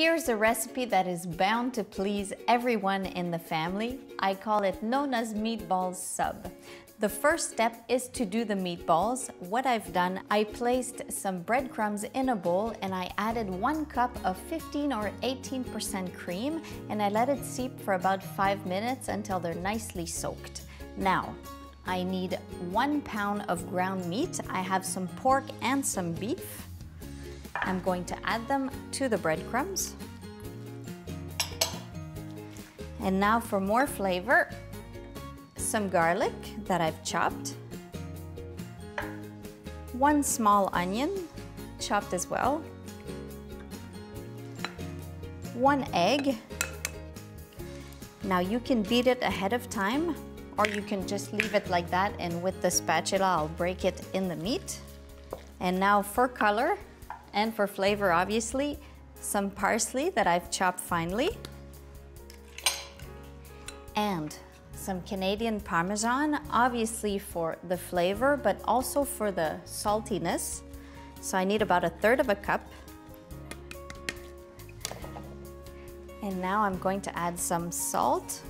Here's a recipe that is bound to please everyone in the family. I call it Nonna's Meatballs Sub. The first step is to do the meatballs. What I've done, I placed some breadcrumbs in a bowl and I added one cup of 15 or 18% cream and I let it seep for about five minutes until they're nicely soaked. Now, I need one pound of ground meat. I have some pork and some beef. I'm going to add them to the breadcrumbs. And now for more flavor, some garlic that I've chopped, one small onion chopped as well, one egg. Now you can beat it ahead of time or you can just leave it like that and with the spatula I'll break it in the meat. And now for color and for flavor obviously, some parsley that I've chopped finely and some Canadian Parmesan, obviously for the flavor, but also for the saltiness. So I need about a third of a cup. And now I'm going to add some salt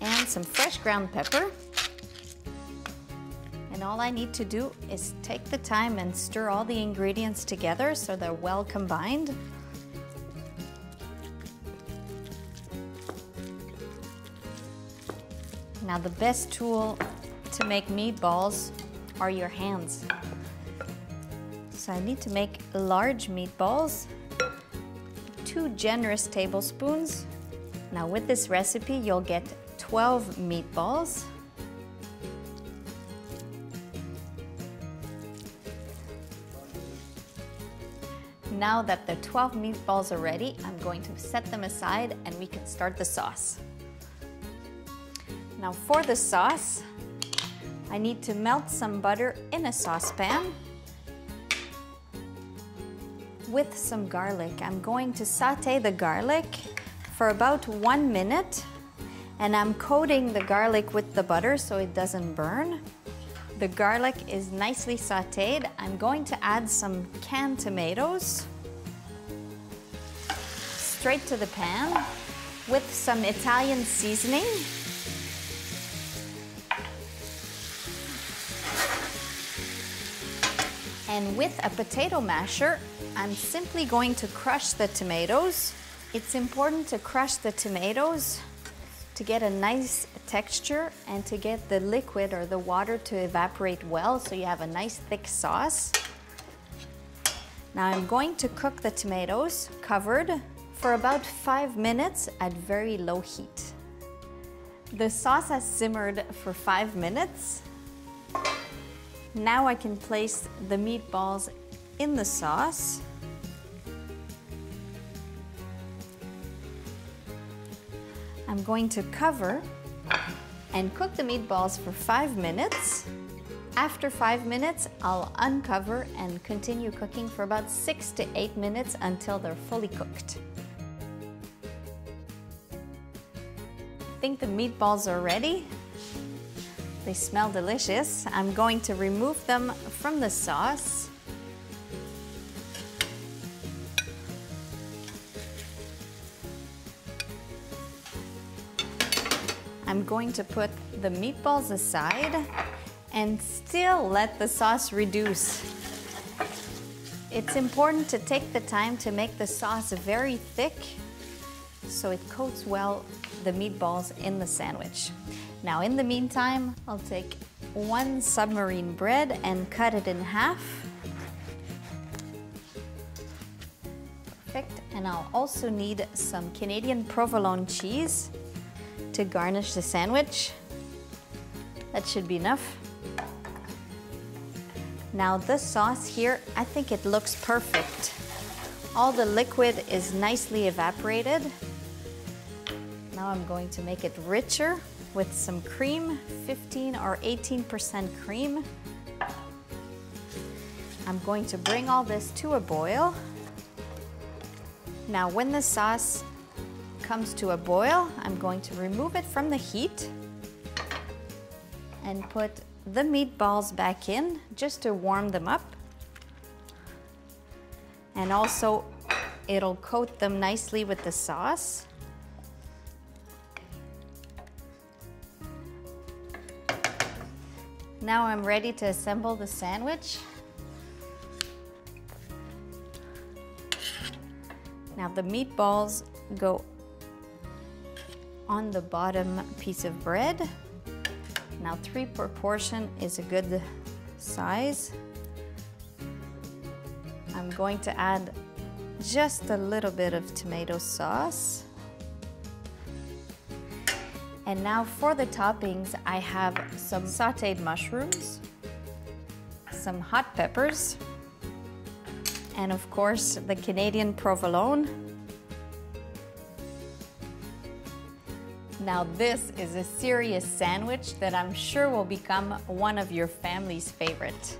and some fresh ground pepper. And all I need to do is take the time and stir all the ingredients together so they're well combined. Now the best tool to make meatballs are your hands. So I need to make large meatballs, two generous tablespoons. Now with this recipe, you'll get 12 meatballs. Now that the 12 meatballs are ready, I'm going to set them aside and we can start the sauce. Now for the sauce, I need to melt some butter in a saucepan with some garlic. I'm going to saute the garlic for about one minute and I'm coating the garlic with the butter so it doesn't burn. The garlic is nicely sauteed. I'm going to add some canned tomatoes straight to the pan with some Italian seasoning And with a potato masher, I'm simply going to crush the tomatoes. It's important to crush the tomatoes to get a nice texture and to get the liquid or the water to evaporate well so you have a nice thick sauce. Now I'm going to cook the tomatoes covered for about five minutes at very low heat. The sauce has simmered for five minutes now I can place the meatballs in the sauce. I'm going to cover and cook the meatballs for five minutes. After five minutes, I'll uncover and continue cooking for about six to eight minutes until they're fully cooked. I think the meatballs are ready. They smell delicious. I'm going to remove them from the sauce. I'm going to put the meatballs aside and still let the sauce reduce. It's important to take the time to make the sauce very thick so it coats well the meatballs in the sandwich. Now in the meantime, I'll take one submarine bread and cut it in half. Perfect. And I'll also need some Canadian provolone cheese to garnish the sandwich. That should be enough. Now this sauce here, I think it looks perfect. All the liquid is nicely evaporated. Now I'm going to make it richer with some cream, 15 or 18% cream. I'm going to bring all this to a boil. Now when the sauce comes to a boil, I'm going to remove it from the heat and put the meatballs back in just to warm them up. And also It'll coat them nicely with the sauce. Now I'm ready to assemble the sandwich. Now the meatballs go on the bottom piece of bread. Now three per portion is a good size. I'm going to add just a little bit of tomato sauce. And now for the toppings, I have some sauteed mushrooms, some hot peppers, and of course the Canadian provolone. Now this is a serious sandwich that I'm sure will become one of your family's favorite.